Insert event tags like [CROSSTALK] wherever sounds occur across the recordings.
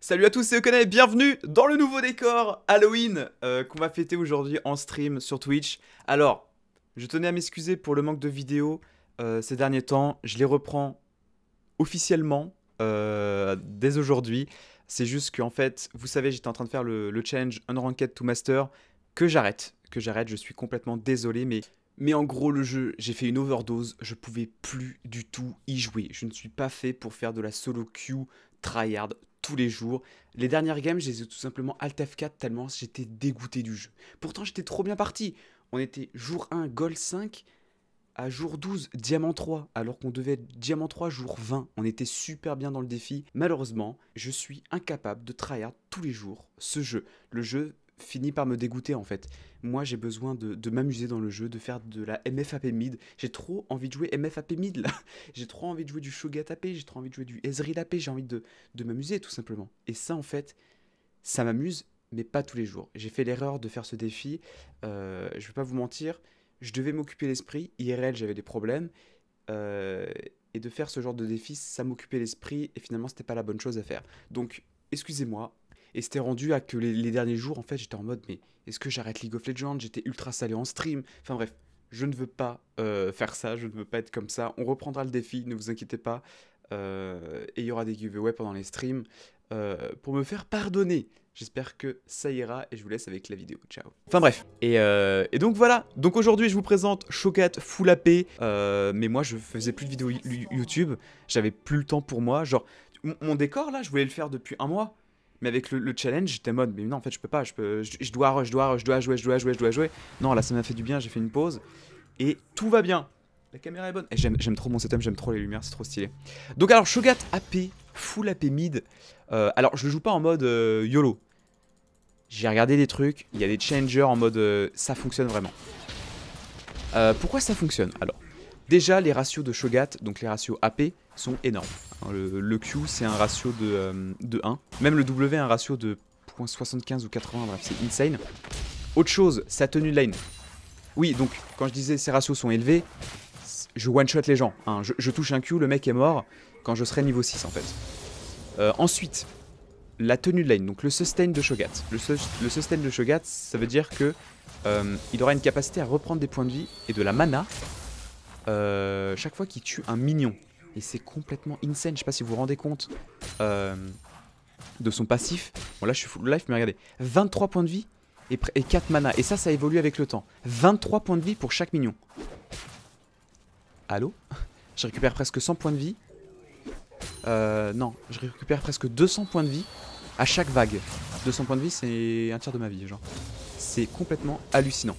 Salut à tous, c'est Okane, bienvenue dans le nouveau décor Halloween euh, qu'on va fêter aujourd'hui en stream sur Twitch. Alors, je tenais à m'excuser pour le manque de vidéos euh, ces derniers temps, je les reprends officiellement euh, dès aujourd'hui. C'est juste qu'en fait, vous savez, j'étais en train de faire le, le challenge Unranked to Master, que j'arrête, que j'arrête, je suis complètement désolé, mais mais en gros, le jeu, j'ai fait une overdose, je pouvais plus du tout y jouer. Je ne suis pas fait pour faire de la solo queue tryhard tous les jours. Les dernières games, je tout simplement Alt F4 tellement j'étais dégoûté du jeu. Pourtant, j'étais trop bien parti. On était jour 1 Gold 5 à jour 12 Diamant 3 alors qu'on devait être Diamant 3 jour 20. On était super bien dans le défi. Malheureusement, je suis incapable de tryhard tous les jours ce jeu. Le jeu finit par me dégoûter en fait. Moi j'ai besoin de, m'amuser dans le jeu, de faire de la MFAP mid. J'ai trop envie de jouer MFAP mid là. [LAUGHS] j'ai trop envie de jouer du Shogat AP, j'ai trop envie de jouer du Ezreal AP, j'ai envie de, de m'amuser tout simplement. Et ça en fait, ça m'amuse, mais pas tous les jours. J'ai fait l'erreur de faire ce défi, euh, je vais pas vous mentir, je devais m'occuper l'esprit, IRL j'avais des problèmes. Euh, et de faire ce genre de défi, ça m'occupait l'esprit et finalement c'était pas la bonne chose à faire. Donc excusez-moi, et c'était rendu à que les, derniers jours, en fait, j'étais en mode, mais est-ce que j'arrête League of Legends? J'étais ultra salé en stream. Enfin bref, je ne veux pas euh, faire ça, je ne veux pas être comme ça. On reprendra le défi, ne vous inquiétez pas. Euh, et il y aura des giveaways pendant les streams euh, pour me faire pardonner. J'espère que ça ira et je vous laisse avec la vidéo. Ciao. Enfin bref. Et, donc voilà. Donc aujourd'hui je vous présente Chocat Full AP. mais moi je faisais plus de vidéos YouTube. J'avais plus le temps pour moi. Genre mon décor là je voulais le faire depuis un mois. Mais avec le, challenge, j'étais mode, mais non, en fait, je peux pas, je, peux, je, dois, je dois, je dois jouer, je dois jouer, je dois jouer. Non, là, ça m'a fait du bien, j'ai fait une pause. Et tout va bien. La caméra est bonne. J'aime trop mon setup, j'aime trop les lumières, c'est trop stylé. Donc, alors, Shogat AP, full AP mid. Euh, alors, je le joue pas en mode euh, YOLO. J'ai regardé des trucs, il y a des changers en mode euh, ça fonctionne vraiment. pourquoi ça fonctionne Alors, déjà, les ratios de Shogat, donc les ratios AP, sont énormes. Hein, le, Q, c'est un ratio de, 1. Euh, Même le W, un ratio de 0.75 ou 80, bref, c'est insane. Autre chose, sa tenue de lane. Oui, donc, quand je disais ces ratios sont élevés, je one-shot les gens. Hein. Je, touche un Q, le mec est mort quand je serai niveau 6, en fait. Euh, ensuite, la tenue de lane, donc le sustain de Shogat. Le, sustain de Shogat, ça veut dire que euh, il aura une capacité à reprendre des points de vie et de la mana chaque fois qu'il tue un minion. Et c'est complètement insane. Je sais pas si vous vous rendez compte euh, de son passif. Bon, là, je suis full life, mais regardez. 23 points de vie et, et 4 mana. Et ça, ça évolue avec le temps. 23 points de vie pour chaque mignon. Allô? Je récupère presque 100 points de vie. Euh, non, je récupère presque 200 points de vie à chaque vague. 200 points de vie, c'est un tiers de ma vie, genre. C'est complètement hallucinant.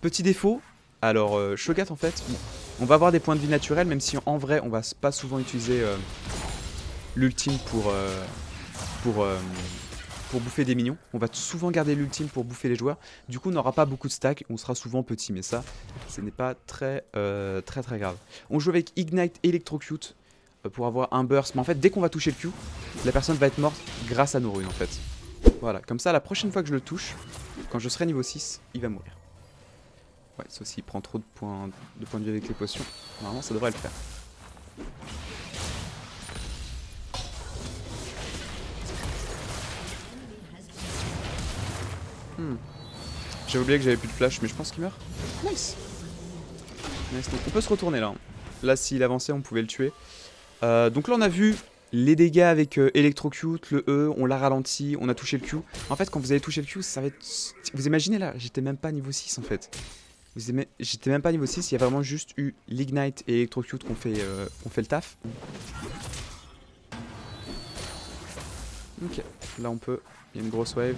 Petit défaut, alors euh, Shogat en fait, on va avoir des points de vie naturels, même si en vrai, on va pas souvent utiliser euh, l'ultime pour, euh, pour, euh, pour bouffer des minions. On va souvent garder l'ultime pour bouffer les joueurs. Du coup, on n'aura pas beaucoup de stack, on sera souvent petit, mais ça, ce n'est pas très, très très grave. On joue avec Ignite Electrocute pour avoir un burst, mais en fait, dès qu'on va toucher le Q, la personne va être morte grâce à nos runes en fait. Voilà, comme ça, la prochaine fois que je le touche, quand je serai niveau 6, il va mourir. Ouais, sauf s'il prend trop de points, de points de vie avec les potions. Normalement, ça devrait le faire. Hmm. J'ai oublié que j'avais plus de flash, mais je pense qu'il meurt. Nice. nice on peut se retourner là. Là, s'il avançait, on pouvait le tuer. Euh, donc là, on a vu les dégâts avec euh, Electrocute, le E, on l'a ralenti, on a touché le Q. En fait, quand vous avez touché le Q, ça va être... Vous imaginez là, j'étais même pas niveau 6 en fait. J'étais même pas niveau 6, il y a vraiment juste eu l'Ignite et Electrocute qu'on fait, euh, fait le taf. Ok, là on peut, il y a une grosse wave.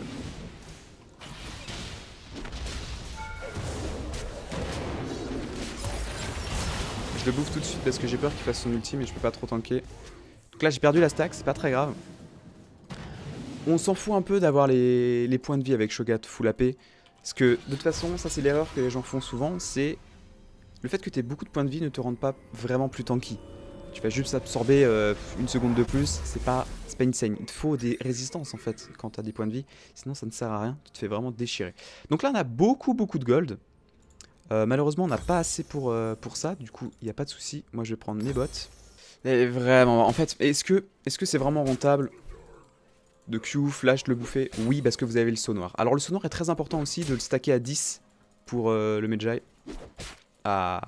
Je le bouffe tout de suite parce que j'ai peur qu'il fasse son ultime et je peux pas trop tanker. Donc là j'ai perdu la stack, c'est pas très grave. On s'en fout un peu d'avoir les, les, points de vie avec Shogat full AP. Parce que de toute façon, ça c'est l'erreur que les gens font souvent, c'est le fait que tu aies beaucoup de points de vie ne te rende pas vraiment plus tanky. Tu vas juste absorber euh, une seconde de plus, c'est pas, pas insane. Il te faut des résistances en fait quand tu as des points de vie, sinon ça ne sert à rien, tu te fais vraiment déchirer. Donc là on a beaucoup beaucoup de gold. Euh, malheureusement on n'a pas assez pour, euh, ça, du coup il n'y a pas de souci. Moi je vais prendre mes bottes. Mais vraiment, en fait, est-ce que -ce c'est vraiment rentable? De Q, flash, le bouffer Oui, parce que vous avez le saut. Alors le saut est très important aussi de le stacker à 10 pour euh, le Medjay. Ah.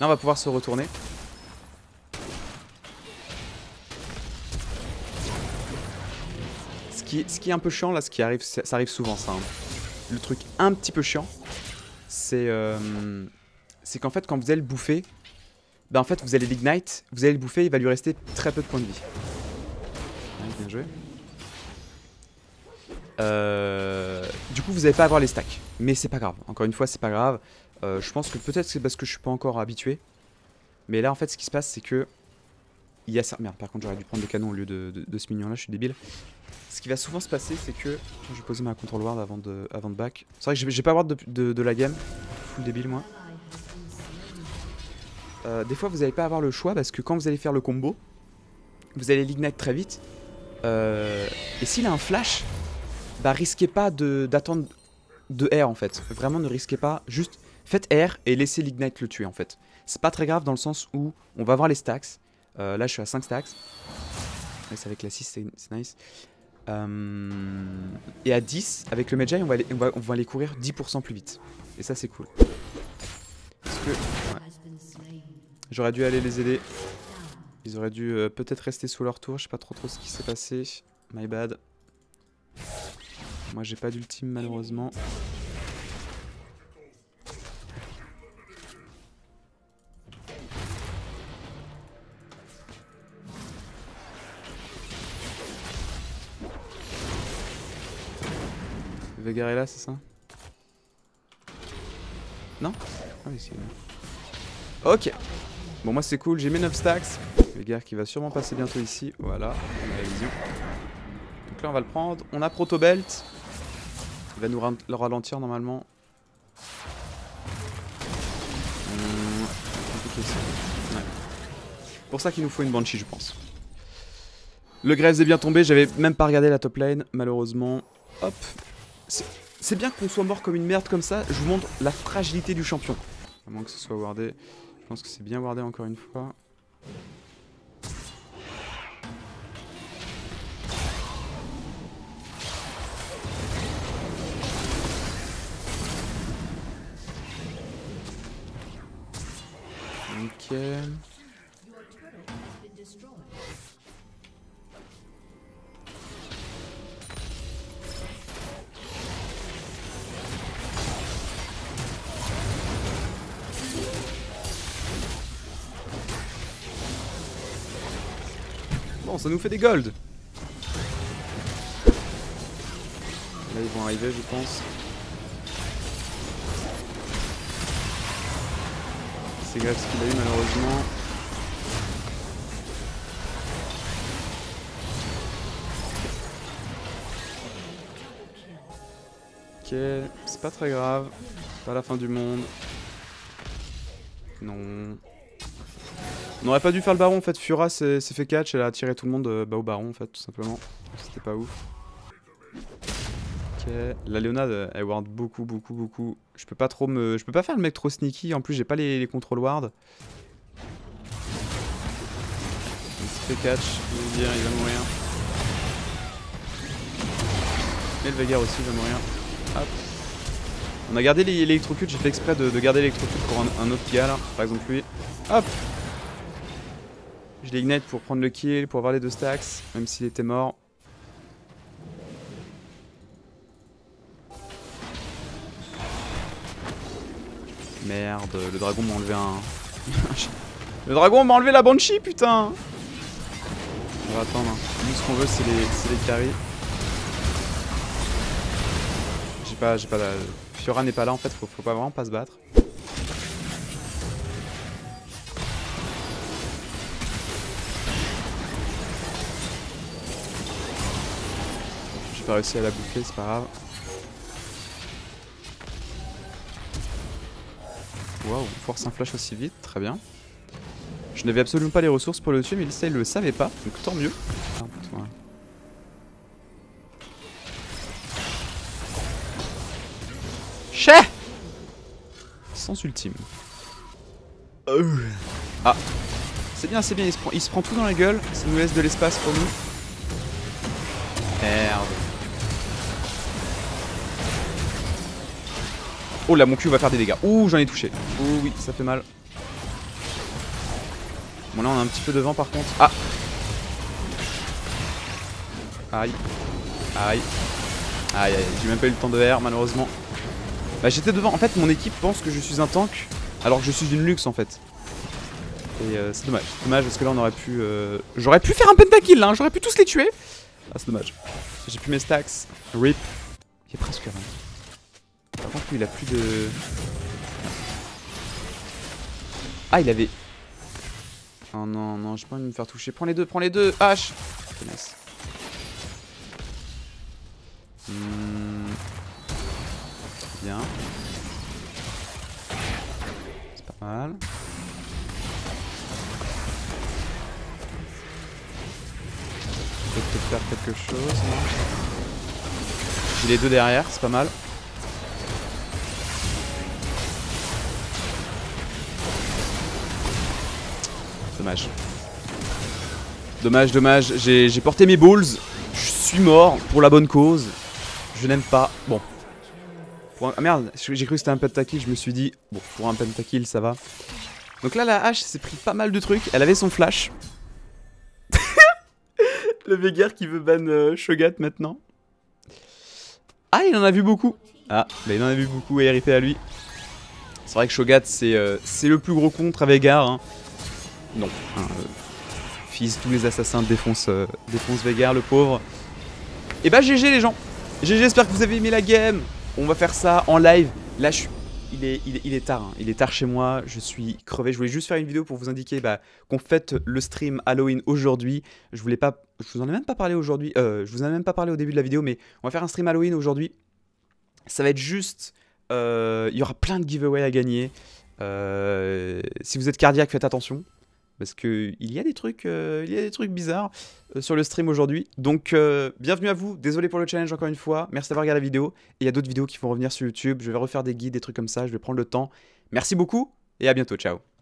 Là, on va pouvoir se retourner. Ce qui, est un peu chiant, là, ce qui arrive, ça arrive souvent, ça. Hein. Le truc un petit peu chiant, c'est euh, c'est qu'en fait, quand vous allez le bouffer, bah en fait, vous allez l'ignite, vous allez le bouffer, il va lui rester très peu de points de vie. bien joué. Euh, du coup, vous n'allez pas avoir les stacks. Mais c'est pas grave. Encore une fois, c'est pas grave. Euh, je pense que peut-être c'est parce que je suis pas encore habitué. Mais là, en fait, ce qui se passe, c'est que. Il y a ça. Merde, par contre, j'aurais dû prendre le canon au lieu de, ce mignon là, je suis débile. Ce qui va souvent se passer, c'est que. je vais poser ma control ward avant de, avant de back. C'est vrai que j'ai pas ward de, de, la game. Full débile, moi. Euh, des fois, vous n'allez pas avoir le choix parce que quand vous allez faire le combo, vous allez l'ignite très vite. Euh, et s'il a un flash, bah risquez pas d'attendre de, R en fait. Vraiment ne risquez pas, juste faites R et laissez l'ignite le tuer en fait. C'est pas très grave dans le sens où on va voir les stacks. Euh, là je suis à 5 stacks. c'est avec la 6 c'est nice. Euh, et à 10, avec le Medjay, on va, aller, on, va, on aller courir 10% plus vite. Et ça c'est cool. Parce que... J'aurais dû aller les aider. Ils auraient dû euh, peut-être rester sous leur tour. Je sais pas trop trop ce qui s'est passé. My bad. Moi j'ai pas d'ultime malheureusement. Veigar est là, c'est ça? Non? Ah oui, c'est Ok. Bon, moi c'est cool, j'ai mes 9 stacks. Veigar qui va sûrement passer bientôt ici. Voilà, on a la vision. Donc là, on va le prendre. On a Protobelt. Il va nous le ralentir normalement. Hum, Pour ça qu'il nous faut une Banshee, je pense. Le Graves est bien tombé, j'avais même pas regardé la top lane, malheureusement. Hop. C'est bien qu'on soit mort comme une merde comme ça, je vous montre la fragilité du champion. À moins que ce soit wardé. Je pense que c'est bien wardé encore une fois. Ok. Bon, ça nous fait des golds. Là, ils vont arriver, je pense. C'est grave ce qu'il a eu malheureusement. Ok, c'est pas très grave. Pas la fin du monde. Non. On aurait pas dû faire le baron en fait. Fura s'est fait catch, elle a attiré tout le monde euh, bah, au baron en fait, tout simplement. C'était pas ouf. La Léonade, elle ward beaucoup, beaucoup, beaucoup. Je peux pas trop me... Je peux pas faire le mec trop sneaky. En plus, j'ai pas les, les contrôles ward. Il se fait catch. Je veux dire, il va mourir. Et le Veigar aussi il va mourir. Hop. On a gardé l'électrocute. J'ai fait exprès de, garder l'électrocute pour un, autre qui a là. Par exemple lui. Hop Je l'ignite pour prendre le kill, pour avoir les deux stacks. Même s'il était mort. Merde, le dragon m'a enlevé un... [LAUGHS] le dragon m'a enlevé la Banshee, putain On va attendre. Nous, ce qu'on veut, c'est les, les carries. J'ai pas, j'ai pas la... Fiora n'est pas là, en fait, faut, faut pas vraiment pas se battre. J'ai pas réussi à la bouffer, c'est pas grave. Waouh, force un flash aussi vite, très bien. Je n'avais absolument pas les ressources pour le tuer, mais il le savait pas, donc tant mieux. Chais Sans ultime. Ah C'est bien, c'est bien, il se, prend, il se prend tout dans la gueule, ça nous laisse de l'espace pour nous. Merde. Oh là, mon cul va faire des dégâts. Ouh, j'en ai touché. Ouh, oui, ça fait mal. Bon, là, on a un petit peu de vent par contre. Ah Aïe. Aïe. Aïe. J'ai même pas eu le temps de R, malheureusement. Bah, j'étais devant. En fait, mon équipe pense que je suis un tank, alors que je suis une luxe en fait. Et euh, c'est dommage. Dommage parce que là, on aurait pu. Euh... J'aurais pu faire un pentakill hein. j'aurais pu tous les tuer. Ah, c'est dommage. J'ai plus mes stacks. Rip. Il est presque rien. Lui, il a plus de. Ah, il avait. Oh non, non, j'ai pas envie de me faire toucher. Prends les deux, prends les deux. H. Hmm. Bien. C'est pas mal. peut-être faire quelque chose. J'ai les deux derrière, c'est pas mal. Dommage. Dommage, dommage. J'ai porté mes balls. Je suis mort pour la bonne cause. Je n'aime pas. Bon. Ah merde, j'ai cru que c'était un pentakill. Je me suis dit, bon, pour un pentakill, ça va. Donc là, la hache s'est pris pas mal de trucs. Elle avait son flash. [LAUGHS] Le Vegar qui veut ban euh, Shogat maintenant. Ah, il en a vu beaucoup. Ah, bah il en a vu beaucoup et RIP à lui. C'est vrai que Shogat, c'est euh, le plus gros contre à Vegar. Hein. Non. Hein, euh, fils, tous les assassins défoncent, défoncent Vegar, le pauvre. Et bah GG les gens. GG, j'espère que vous avez aimé la game. On va faire ça en live. Là, je suis il est, tard, hein. il est tard chez moi, je suis crevé. Je voulais juste faire une vidéo pour vous indiquer bah, qu'on fête le stream Halloween aujourd'hui. Je voulais pas, je vous en ai même pas parlé aujourd'hui. Euh, je vous en ai même pas parlé au début de la vidéo, mais on va faire un stream Halloween aujourd'hui. Ça va être juste, euh, il y aura plein de giveaways à gagner. Euh, si vous êtes cardiaque, faites attention parce que il y a des trucs, euh, il y a des trucs bizarres euh, sur le stream aujourd'hui. Donc euh, bienvenue à vous. Désolé pour le challenge encore une fois. Merci d'avoir regardé la vidéo. Et il y a d'autres vidéos qui vont revenir sur YouTube. Je vais refaire des guides, des trucs comme ça. Je vais prendre le temps. Merci beaucoup et à bientôt. Ciao.